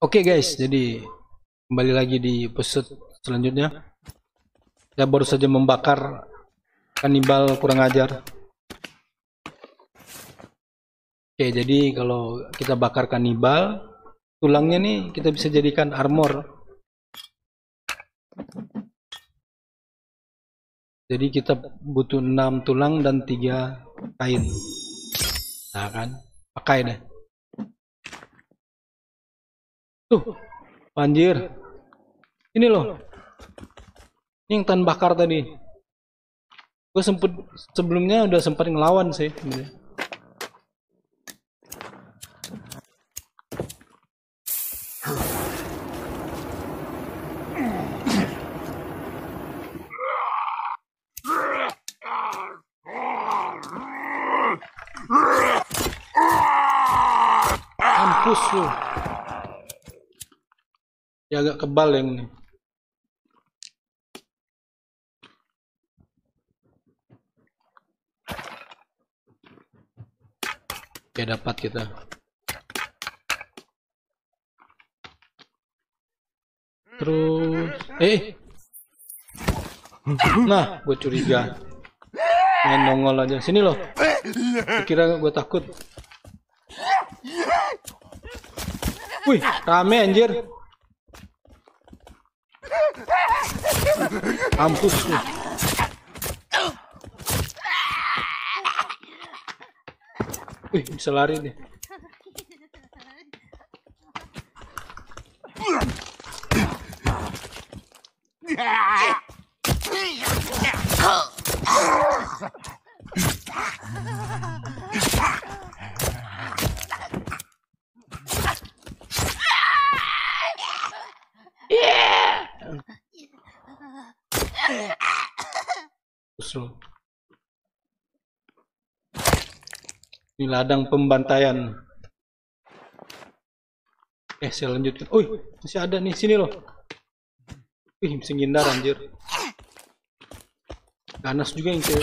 Oke guys, jadi kembali lagi di episode selanjutnya. Saya baru saja membakar kanibal kurang ajar. Oke, jadi kalau kita bakar kanibal, tulangnya nih kita bisa jadikan armor. Jadi kita butuh 6 tulang dan 3 kain. Nah kan, pakai deh. Tuh, banjir. Ini loh. Ini yang tan bakar tadi. Gue sempet sebelumnya udah sempat ngelawan sih lu. Kebal yang ini. Oke dapat kita. Terus, eh, nah, gue curiga. Main nongol aja. Sini loh. Kira gue takut. Wih, rame anjir. Mampus lu. Wih, bisa lari nih. Terus lu. Ini ladang pembantaian. Eh, saya lanjutkan. Wih, masih ada nih sini loh. Wih, bisa ngindar anjir. Ganas juga yang cewek.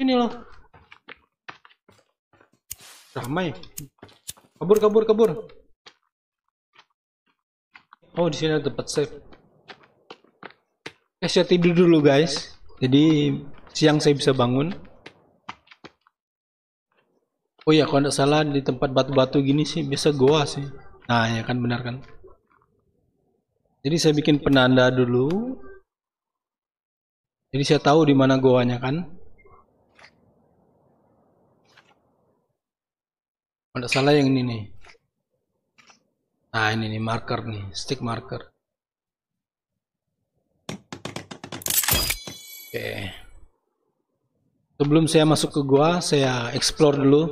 Ini loh. Ramai. Kabur, kabur, kabur. Oh, di sini ada tempat save. Eh, saya tidur dulu, guys. Jadi siang saya bisa bangun. Oh ya, kalau tidak salah di tempat batu-batu gini sih biasa goa sih. Nah, ya kan benar kan. Jadi saya bikin penanda dulu. Jadi saya tahu di mana goanya kan. Kalau salah yang ini nih. Nah ini nih marker nih, stick marker. Oke. Sebelum saya masuk ke gua, saya explore dulu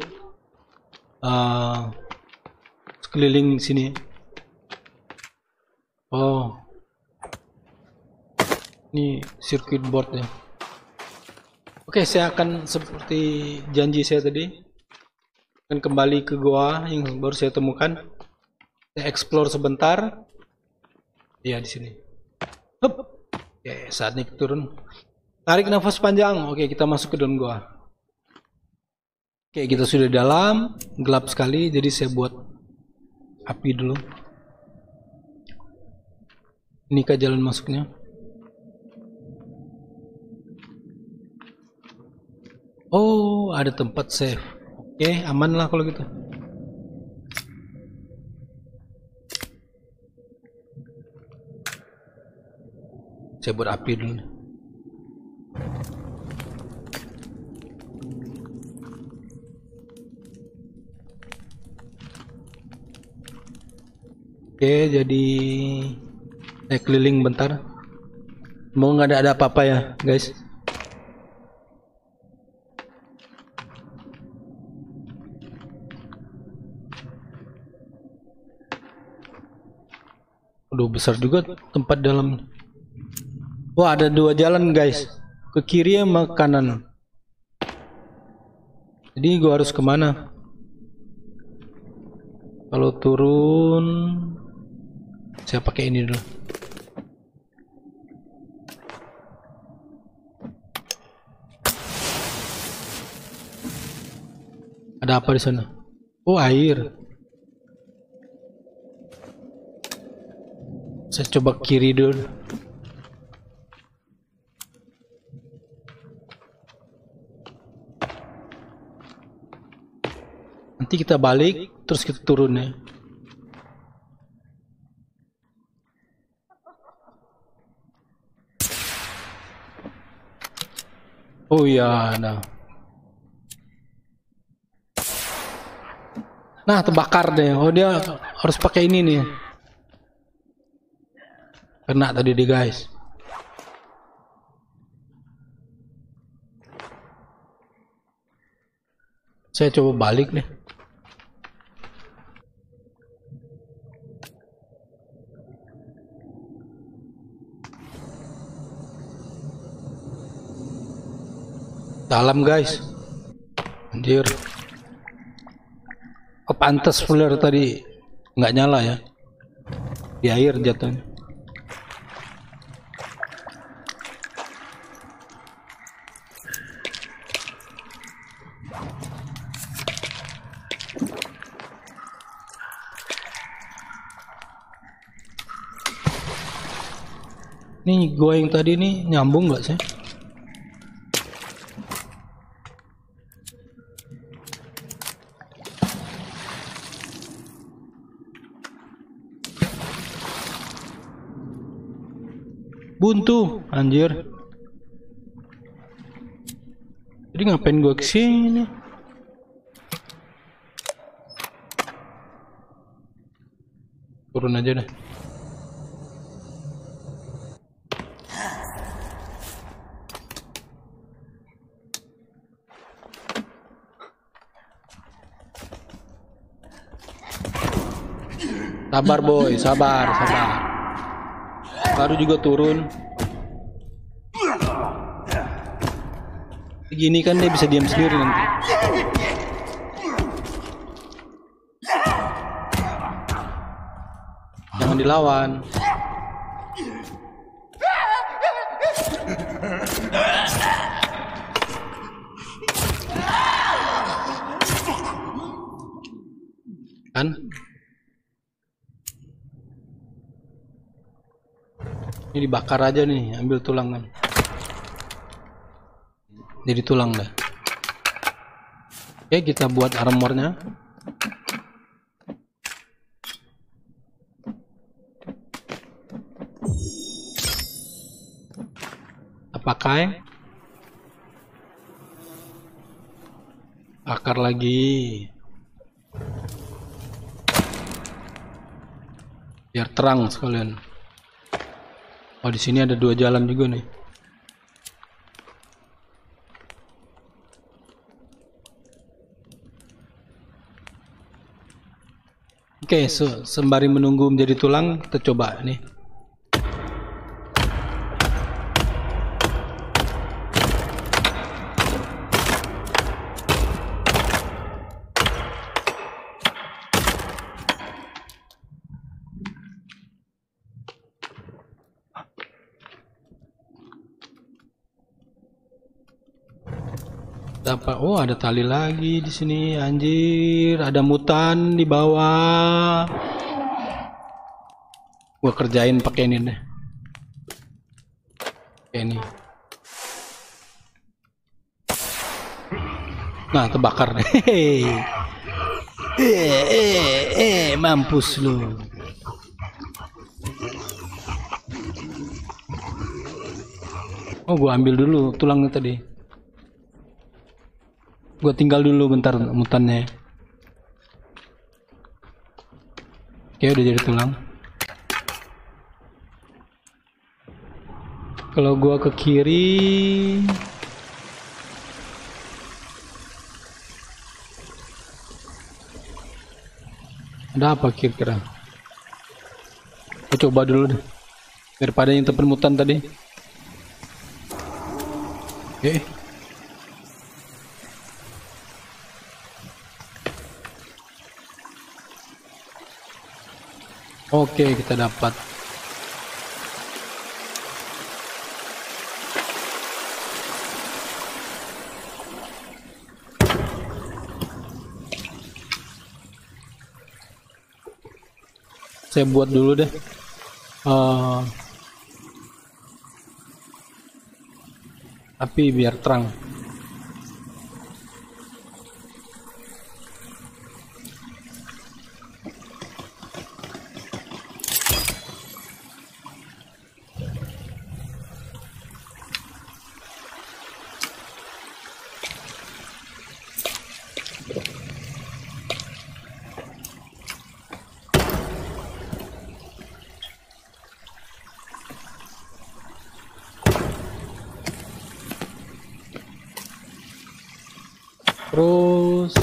uh, sekeliling sini. Oh, ini circuit board ya. Oke, saya akan seperti janji saya tadi akan kembali ke goa yang baru saya temukan. Saya explore sebentar. Iya di sini. Hup. Oke, saatnya turun. Tarik nafas panjang. Oke, kita masuk ke dalam goa. Oke, kita sudah dalam, gelap sekali, jadi saya buat api dulu. Ini kah jalan masuknya? Oh, ada tempat save. Oke, aman lah kalau gitu. Saya buat api dulu. Oke, jadi saya keliling bentar. Mau nggak ada ada apa-apa ya, guys? Udah besar juga tempat dalam. Wah ada dua jalan guys, ke kiri sama kanan. Jadi gua harus ke mana? Kalau turun saya pakai ini dulu. Ada apa di sana? Oh, air. Saya coba kiri dulu. Nanti kita balik, terus kita turun ya. Oh iya, nah. Nah, terbakar deh. Oh, dia harus pakai ini nih. Kena tadi deh, guys. Saya coba balik deh. Dalam guys. Anjir. Pantas flare tadi nggak nyala ya. Di air jatuhnya. Nih gua yang tadi nih nyambung nggak sih? buntu anjir. Jadi ngapain gua ke sini? Turun aja deh sabar boy sabar sabar. Baru juga turun. Gini kan dia bisa diam sendiri nanti. Jangan dilawan kan ini dibakar aja nih ambil tulang kan. Jadi tulang dah. Oke kita buat armornya. Pakai. Bakar lagi. Biar terang sekalian Oh di sini ada dua jalan juga nih. Oke, okay, so, sembari menunggu menjadi tulang, kita coba nih. Apa? Oh, ada tali lagi di sini. Anjir, ada mutan di bawah. Gua kerjain pakai ini deh. Ini. Nah, terbakar deh. Eh, eh, eh, mampus lu. Oh, gua ambil dulu tulangnya tadi. Gua tinggal dulu bentar mutannya. Oke udah jadi tulang. Kalau gua ke kiri Ada apa kira-kira? coba dulu deh. Daripada yang tepen mutan tadi. Eh. Oke, kita dapat. Saya buat dulu deh. Uh, api biar terang. Terus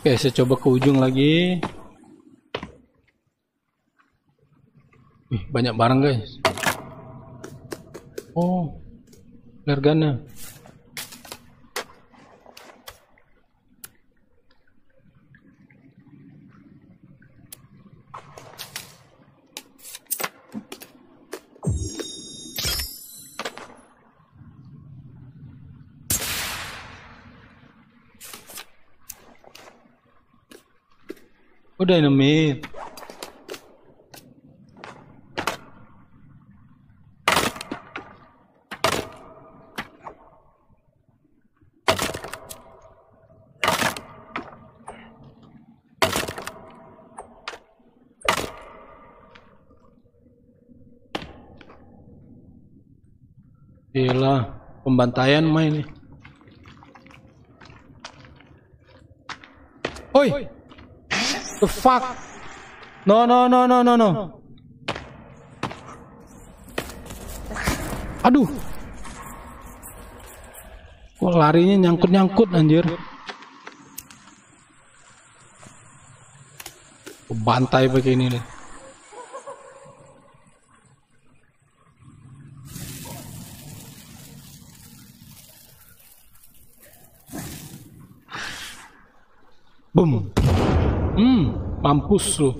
Oke, saya coba ke ujung lagi. Ih, banyak barang, guys. Oh, flare Oh, dynamite. Gila, pembantaian main nih. Oi. The fuck? No, no, no, no, no, no. Aduh. Kok larinya nyangkut-nyangkut anjir. Bantai begini nih. Boom. Hmm, mampus lu.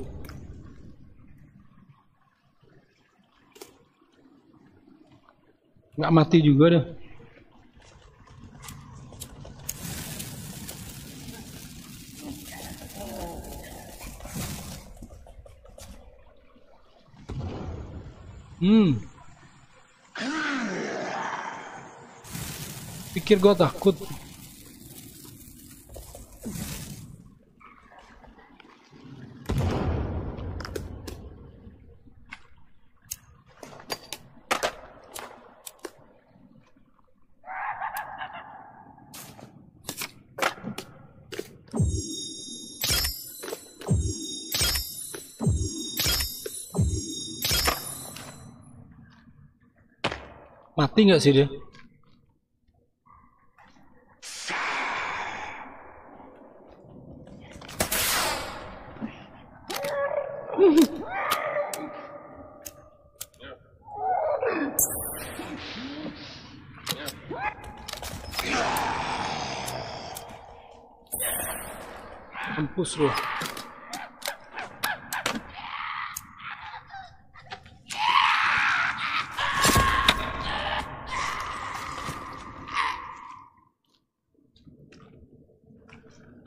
Nggak mati juga deh. Hmm. Pikir gua takut. Mati nggak sih dia? Mampus lu.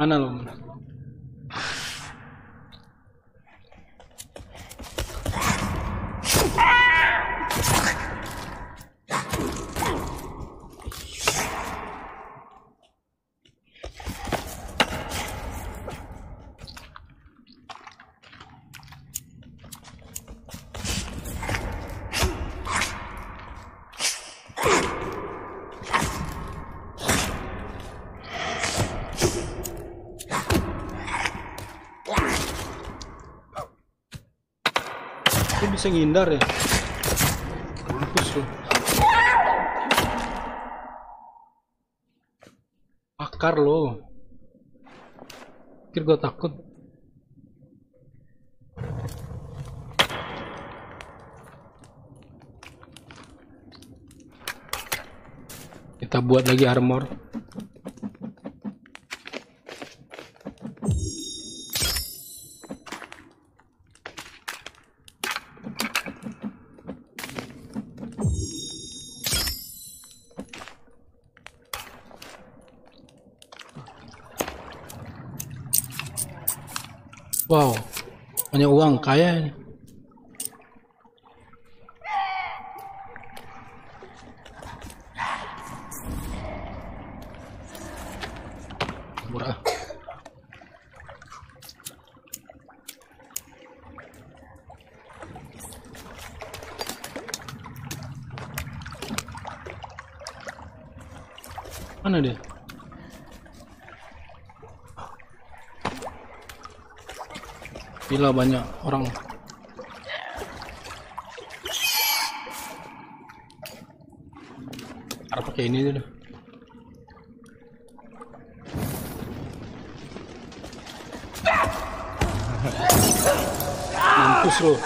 Mana harusnya ngindar ya. Mampus lu. Akar lo. Pikir gua takut. Kita buat lagi armor. Wow, banyak uang, kaya. Murah. Mana dia? Gila banyak orang. Harus pakai ini dulu. Mampus lo.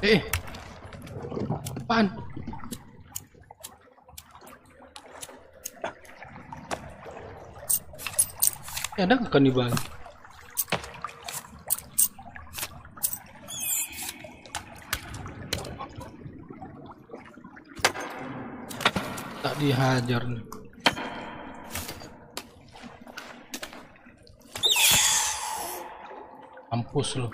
Eh. Apaan? Eh, ada nggak kanibal? Tak dihajar nih. Mampus lu.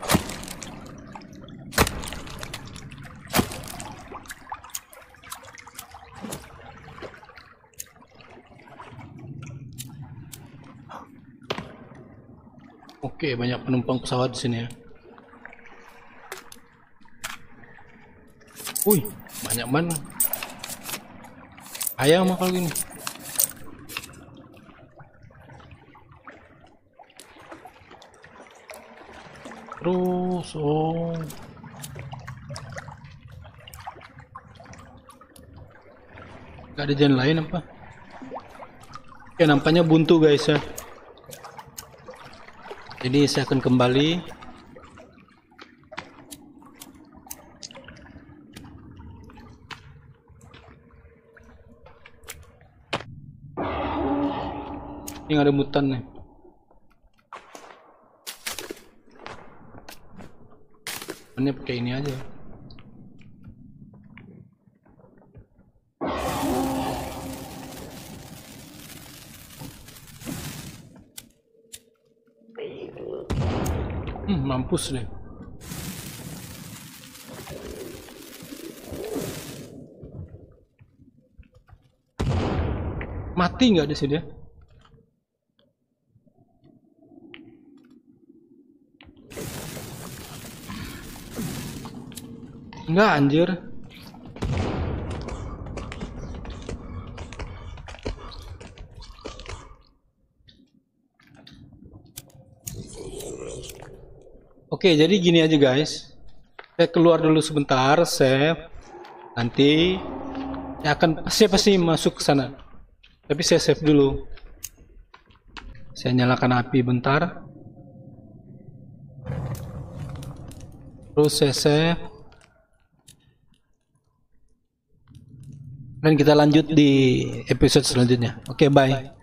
Oke, banyak penumpang pesawat di sini ya. Wih, banyak mana? Ayam kalau gini. Terus, oh. Gak ada jalan lain apa? Oke, nampaknya buntu guys ya. Jadi saya akan kembali. Ini ada mutan nih. Ini pakai ini aja. Hmm, mampus deh. Mati nggak di sini? Enggak anjir. Oke, jadi gini aja guys. Saya keluar dulu sebentar, save. Nanti saya akan pasti pasti masuk ke sana. Tapi saya save dulu. Saya nyalakan api bentar. Terus saya save. Dan kita lanjut di episode selanjutnya. Oke, bye.